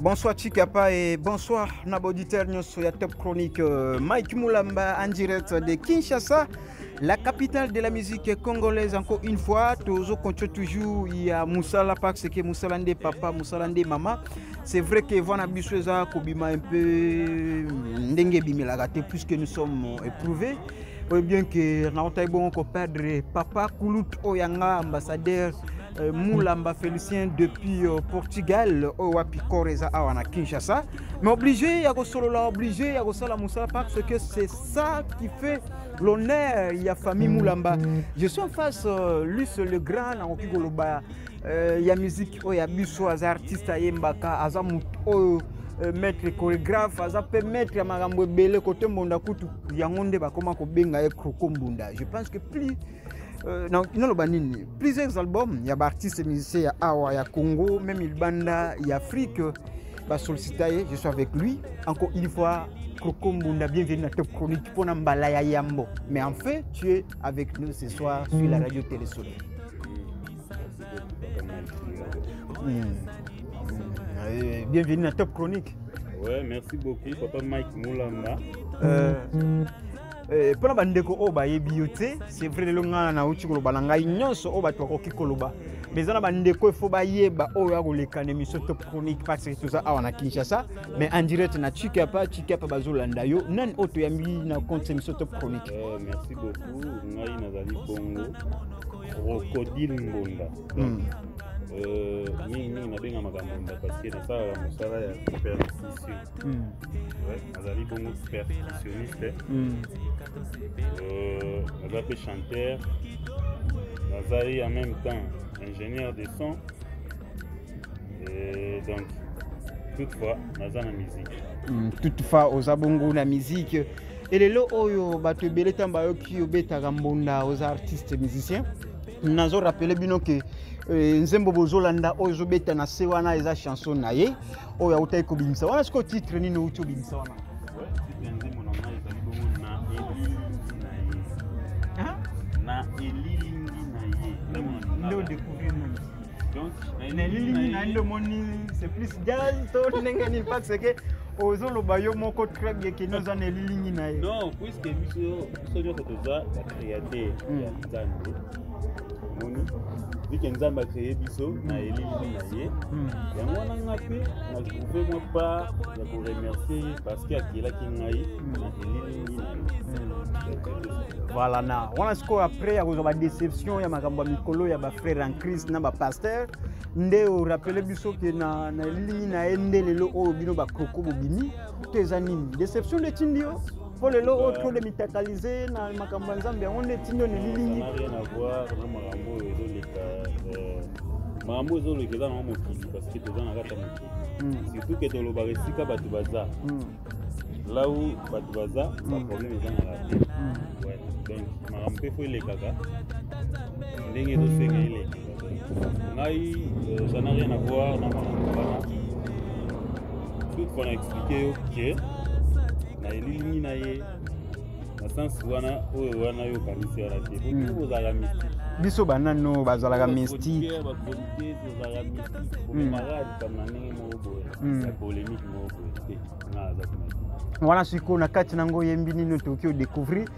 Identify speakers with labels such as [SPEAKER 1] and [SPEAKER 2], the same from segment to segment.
[SPEAKER 1] Bonsoir Chikapa et bonsoir na auditeur nyonso ya Top Chronique euh, Mike Mulamba en direct de Kinshasa la capitale de la musique congolaise encore une fois tozo continue toujours ya musala parce que musala nde papa musala nde mama c'est vrai que vana biso eza kobima un peu ndenge ebimelaka te puisque nous sommes éprouvés oyo bien que naotaki bongo koperdre papa kulut oyo ya nga ambassadeur euh, mulamba félicien depuis euh, portugal oyo wapi corps eza awa na kinshasa mais obligé ya kosolola obligé ya kosala mosala parce que c'est ça qui fait l'honneur ya famille mulamba je suis en face euh, luce le grand nakoki koloba euh, ya musique oyo ya biso aza artiste ayembaka aza motu oyo euh, maître chorégraphe aza mpe maître ya makambo ebele kote mbonda kutu yango nde bakoma kobenga ye croco mbunda je pense que plus Euh, naloba nini plusieurs albums ya baartiste musicien ya awa ya congo meme libanda ya afrique basollicita ye je suis avec lui encore une fois Coco Mbunda, bienvenue à Top Chronique pour Nambalaya Yambo. Mais en fait, tu es avec nous ce soir sur la radio Télé Soleil. Eh, bienvenue na top chronique
[SPEAKER 2] ouais merci beaucoup papa mike mulamba
[SPEAKER 1] euh, euh, mpo na bandeko oyo bayebi yo te c'est vrai lelo ngai nauti koloba na ngai nyonso oyo bato bakoki koloba mais eza na bandeko efo bayeba oyo ya koleka na émission top chronique parce que toza awa na kinshasa mais en direct na chikapa chikapa bazolanda yo nani oyo toyambi na compte émission top chronique
[SPEAKER 2] euh, merci beaucoup ngai nazali bongo Crocodile Mbonda.
[SPEAKER 1] Hmm.
[SPEAKER 2] Euh, mingi mingi nabengamaka mbonda parce que nasalaka mosala ya superstition hmm. nazali bongo superstitionniste
[SPEAKER 1] hmm.
[SPEAKER 2] euh, naza mpe chanteur nazali en même temps ingénieur de son euh, donc toutefois naza na musique
[SPEAKER 1] toutefois oza bongo na musique elelo oyo bato ebele ntango bayoki obetaka mbunda oza artiste musicien nazo rappele bino ke Eh, nzembo bozolanda oyo ezobeta na se wana eza chanson na ye oyo autaki kobimisa wana sikoyo titre nini outi obimisa wana
[SPEAKER 2] na elilingi na ye
[SPEAKER 1] nde odécouvrir nani
[SPEAKER 2] donc
[SPEAKER 1] na elili nini na ndo moni c'est plus jazz to ndenge nini pas ce que ozoloba yo moko très bien keni oza na elilingi na ye
[SPEAKER 2] non puiske biso biso nyonso toza ba créateur hmm. ya nzambe omoni vike nzambe akreye biso na hmm. elilingi na ye
[SPEAKER 1] hmm.
[SPEAKER 2] yango wana nga mpe na trouve mwa part ya koremercie ye parceke akelaki ngai na elilingi
[SPEAKER 1] voilà na wana sikoyo après ya kozwa badeception ya makambo ya mikolo ya bafrère en christ na bapaster nde orapele biso ke na, na elili na ye nde lelo oyo bino bakroko bobimi to eza nini deception nde etindi yo mpo lelo oyo trop de mitakalise na makambo ya nzambe yango nde etindi yo na elilingi
[SPEAKER 2] makambo ezoleka eza nango mokili parce que toza na kati ya mokili surtout ke tolobaka esika bato baza là où bato baza baproblème ezangaka te donc makambo mpe fo elekaka ndenge ezosenga eleki ngai ça n'a rien à voir na makambo wana tout mpo na explike yo ke na elilingi na ye na sens wana oyo wana yo okanisi wana te po ozalaka mystique
[SPEAKER 1] biso banano bazalaka mystique
[SPEAKER 2] ozalaka mystique omemaka likambo na ndenge moko boye ya polémique
[SPEAKER 1] wana sikoyo na kati na yango yembi nini tokoki odecouvrir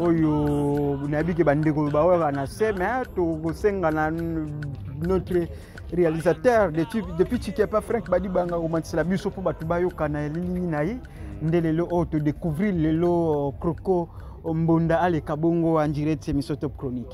[SPEAKER 1] oyo nayebi ke bandeko baoyaka na se mai tokosenga na notre réalisateur depuis chikepa frank badi banga komatisela biso mpo bato bayokana elilingi na ye nde lelo oyo todecouvrir lelo croco mbonda aleka bongo andire ti emission top chronique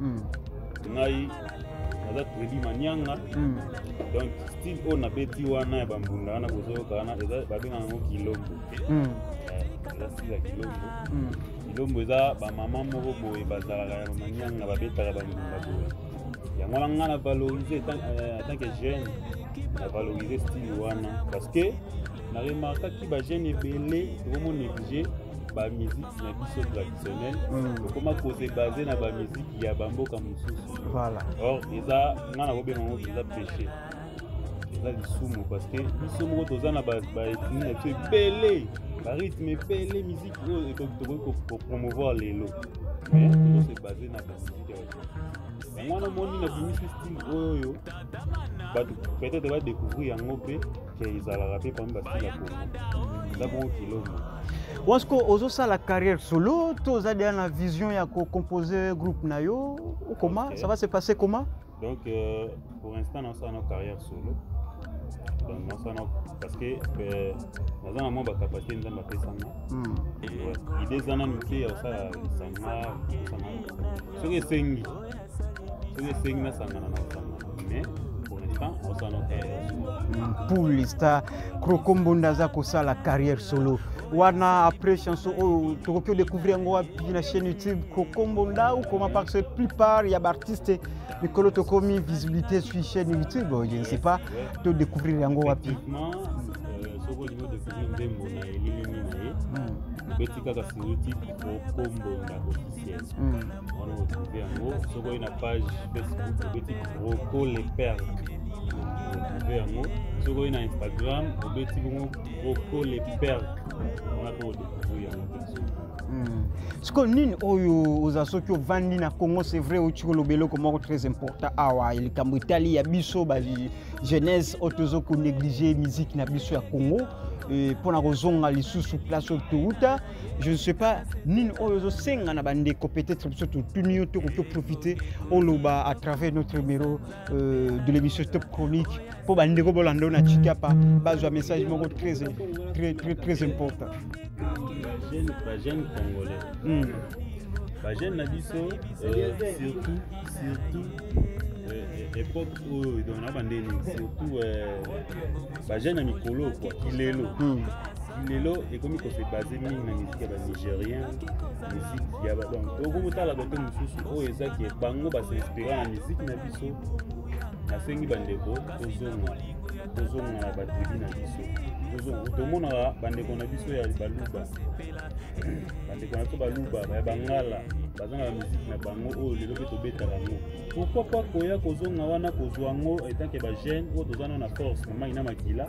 [SPEAKER 1] mm.
[SPEAKER 2] ngai naza tredi manianga
[SPEAKER 1] mm.
[SPEAKER 2] donc style oyo nabeti wana ya bambunda wana bozoyoka wana babenga yango kilombo
[SPEAKER 1] mm.
[SPEAKER 2] eh, eza style ya kilombo
[SPEAKER 1] mm.
[SPEAKER 2] kilombo eza bamama moko boye bazalaka ya manianga babetaka bambunda boye yango wana ngai na valorise en euh, tant que jeune na valorise style wana parce que na remarkaki bajeune ebele tokomo néglige bamusike na biso
[SPEAKER 1] semaine
[SPEAKER 2] okoma kose base na bamiziki ya bamboka mosusu
[SPEAKER 1] voilà
[SPEAKER 2] or eza ngai nakobenga yango eza péché eza lisumu parce que biso moko toza na baetini na biso ebele barythme ebele miziki oyo tokoki kopromouvoir lelo mais tozose base na bamiziki ya yango wana omoni nabimisi style oyo oyo bato peut-être badécouvrir yango mpe ke ezalaka mpe pami basili ya kongo eza bongo kilombo
[SPEAKER 1] wasko ozosala carrière solo to oza deya na vision ya kocompose groupe na yo okoma
[SPEAKER 2] okay.
[SPEAKER 1] ça va se passer comment
[SPEAKER 2] donc euh, pour instant nasala na carrière solo donc nasala na parce que euh, naza na mwa bacapacité nzambe apesanga hmm. idée eza nanu te ya kosala lisanga soki esengi soki esengi nasangana na kosangana mais pour l'instant osana carrière
[SPEAKER 1] pour l'instant krokombonda aza kosala carrière solo wana après chanson oyo tokoki odécouvrir yango wapi na chaîne youtube krokombonda ou comment parce que plupart ya baartiste mikolo tokomi visibilité sur chaîne youtube je ne sais pas todécouvrir yango wapi
[SPEAKER 2] soki olingi odécouvrir nzembo na elilimi na ye obeti kaka sur youtube krokombonda officiel wana okosuve yango soki oye na page facebook obeti roko le perle okosuve yango soki oye na instagram obeti bongo roko le perle wana mpe odecouvrir yango mpenso
[SPEAKER 1] hmm. sikoyo nini oyo oza soki ovandi na congo c'est vrai oki koloba eloko moko très important awa likambo etali ya biso ba jeunesse oyo tozo konéglige musique na biso ya congo mpo na kozonga lisusu place oyo touta je ne sais pas nini oyo ozosenga na bandeko peut-être biso totuni yo toko toprofite oloba à travers notre numéro euh, de l'émission top chronique mpo bandeko bolanda yo na chikapa bazwa message moko très, très, très, très important
[SPEAKER 2] bajeune congolais
[SPEAKER 1] mm.
[SPEAKER 2] bajeune na biso euh, surtout surtout euh, époque oyo donc na bandeni surtout euh, bajeune ya mikolo kwa kilelo
[SPEAKER 1] hmm.
[SPEAKER 2] lelo ekomi kose base mingi na miziki ya banigérien miziki ya donc okokotala bato mosusu oyo eza ke bango basinspira na miziki na biso nasengi bandeko tozonga tozonga na batribi na biso tomonaka bandeko na biso ya baluba bandeko na biso baluba ya bangala bazanga na miziki na bango oyo lelo mpe tobetaka yango pourquoi pas koya kozonga wana kozwa yango etanke bajeune oyo toza nao na force na mai na makila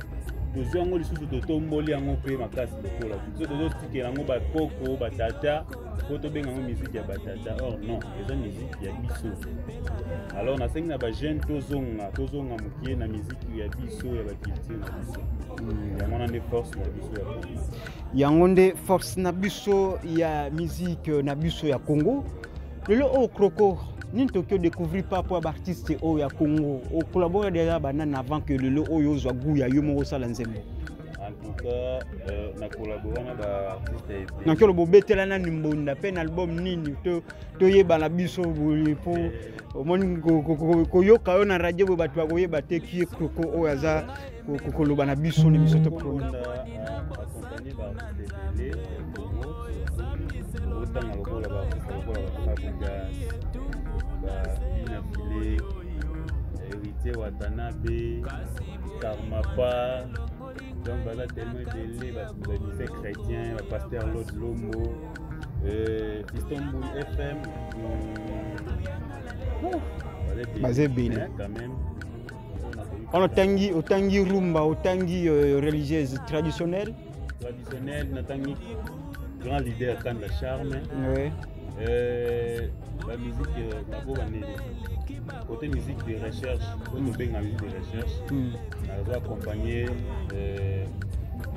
[SPEAKER 2] tozwi yango lisusu totomboli yango mpe makasi lokola biso tozotikela yango bakoko batata mpo tobenga yango miziki ya batata or non eza miziki ya biso alors nasengi na bajeune tozonga tozonga mokie na miziki ya biso ya bakulture na biso hmm, yango wana nde force na biso ya
[SPEAKER 1] yango nde force na biso ya miziki na biso ya congo lelo oyo oh, croco nini toki odécouvrir par rapport ya baartiste oyo oh, ya congo ocollabore oh, deja banani avant que lelo oyo ozwa gout ya yo moko osala nzembo
[SPEAKER 2] euh,
[SPEAKER 1] nanki oloba obetela nani mbonda mpe na album nini toyebana biso boye mpo eh. omoni koyoka yo na radio boye bato bakoyeba te kie croco oyo aza koloba na biso na biso
[SPEAKER 2] toprometa otanga lokola bakufa lokola bafabrigas babina file héritier watanabe karmapa donc baza tellement ebele bamise chrétien bapaster lod lombo fiston boul fm
[SPEAKER 1] baza ebele
[SPEAKER 2] quand même
[SPEAKER 1] wana otangi otangi rumba otangi euh, religieuse traditionnelle
[SPEAKER 2] traditionnelle natangi grand leader kanda charme
[SPEAKER 1] oui.
[SPEAKER 2] euh, la musique euh, nako baneli côté musique de recherche oyo mobenga musique de recherche
[SPEAKER 1] mm.
[SPEAKER 2] nazo accompagner euh,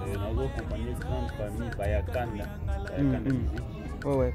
[SPEAKER 2] euh, nazo accompagner grande famille bayakanda bayakanda
[SPEAKER 1] mm -hmm.
[SPEAKER 2] musique
[SPEAKER 1] ouais, ouais.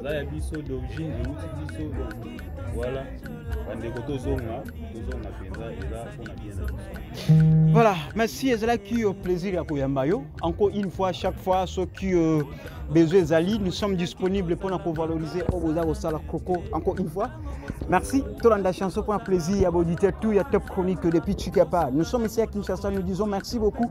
[SPEAKER 1] eza ya
[SPEAKER 2] biso d'origine euti biso donc voilà bandeko tozonga tozonga mpenza eza mpona bien na biso
[SPEAKER 1] voilà merci ezalaki yo plaisir ya koyamba yo encore une fois chaque fois soki euh, besoin ezali nous sommes disponibles mpona kovalorize oyo boza kosala croco encore une fois merci tolanda chanson mpona plaisir ya baauditeur tout ya top chronique depuis chikapa nous sommes ici à kinshasa nous disons merci beaucoup